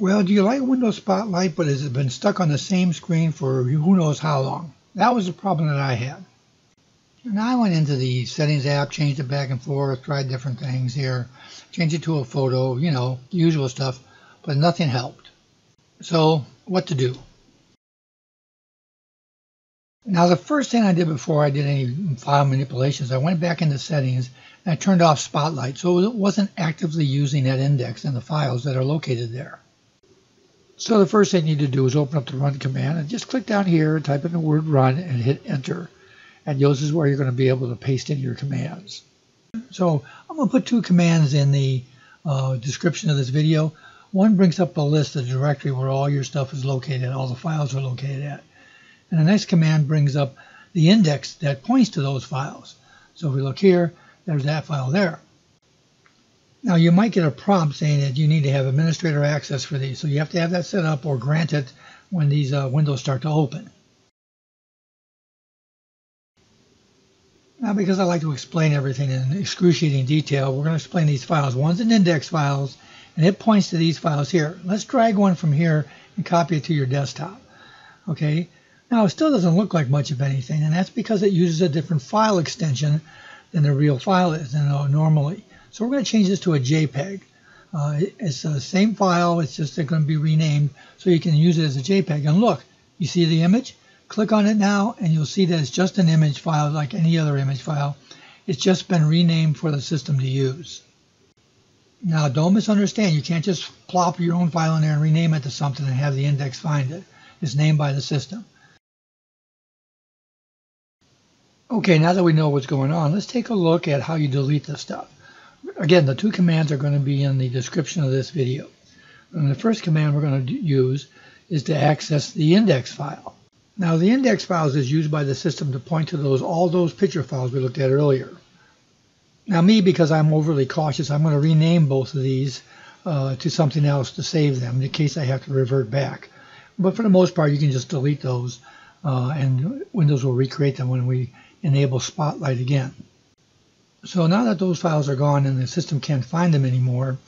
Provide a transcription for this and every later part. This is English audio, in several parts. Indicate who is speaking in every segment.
Speaker 1: Well, do you like Windows Spotlight, but has it been stuck on the same screen for who knows how long? That was the problem that I had. And I went into the settings app, changed it back and forth, tried different things here, changed it to a photo, you know, usual stuff, but nothing helped. So, what to do? Now, the first thing I did before I did any file manipulations, I went back into settings and I turned off Spotlight so it wasn't actively using that index and the files that are located there. So the first thing you need to do is open up the run command and just click down here and type in the word run and hit enter. And this is where you're going to be able to paste in your commands. So I'm going to put two commands in the uh, description of this video. One brings up a list of directory where all your stuff is located, all the files are located at. And the next command brings up the index that points to those files. So if we look here, there's that file there. Now you might get a prompt saying that you need to have administrator access for these. So you have to have that set up or grant it when these uh, windows start to open. Now because I like to explain everything in excruciating detail, we're going to explain these files. One's an index files, and it points to these files here. Let's drag one from here and copy it to your desktop. Okay, now it still doesn't look like much of anything, and that's because it uses a different file extension than the real file is normally. So we're going to change this to a JPEG. Uh, it's the same file, it's just going to be renamed so you can use it as a JPEG. And look, you see the image? Click on it now and you'll see that it's just an image file like any other image file. It's just been renamed for the system to use. Now don't misunderstand, you can't just plop your own file in there and rename it to something and have the index find it. It's named by the system. Okay, now that we know what's going on, let's take a look at how you delete this stuff. Again, the two commands are going to be in the description of this video. And the first command we're going to use is to access the index file. Now the index files is used by the system to point to those all those picture files we looked at earlier. Now me, because I'm overly cautious, I'm going to rename both of these uh, to something else to save them in case I have to revert back. But for the most part, you can just delete those uh, and Windows will recreate them when we enable Spotlight again. So now that those files are gone and the system can't find them anymore,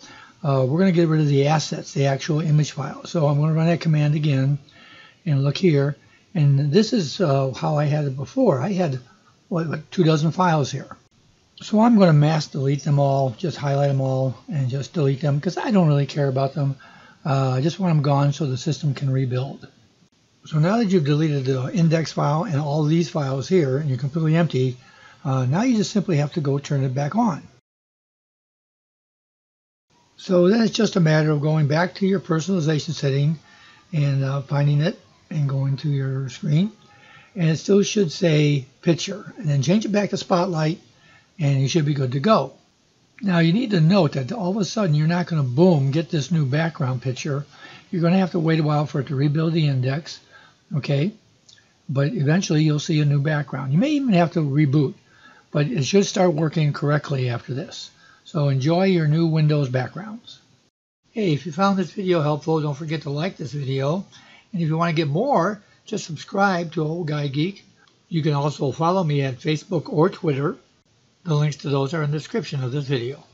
Speaker 1: uh, we're going to get rid of the assets, the actual image file. So I'm going to run that command again and look here. And this is uh, how I had it before. I had what, what, two dozen files here. So I'm going to mass delete them all, just highlight them all and just delete them because I don't really care about them. Uh, I just want them gone so the system can rebuild. So now that you've deleted the index file and all these files here and you're completely empty, uh, now you just simply have to go turn it back on. So then it's just a matter of going back to your personalization setting and uh, finding it and going to your screen. And it still should say picture. And then change it back to spotlight and you should be good to go. Now you need to note that all of a sudden you're not going to boom get this new background picture. You're going to have to wait a while for it to rebuild the index okay? But eventually you'll see a new background. You may even have to reboot, but it should start working correctly after this. So enjoy your new Windows backgrounds. Hey, if you found this video helpful, don't forget to like this video. And if you want to get more, just subscribe to Old Guy Geek. You can also follow me at Facebook or Twitter. The links to those are in the description of this video.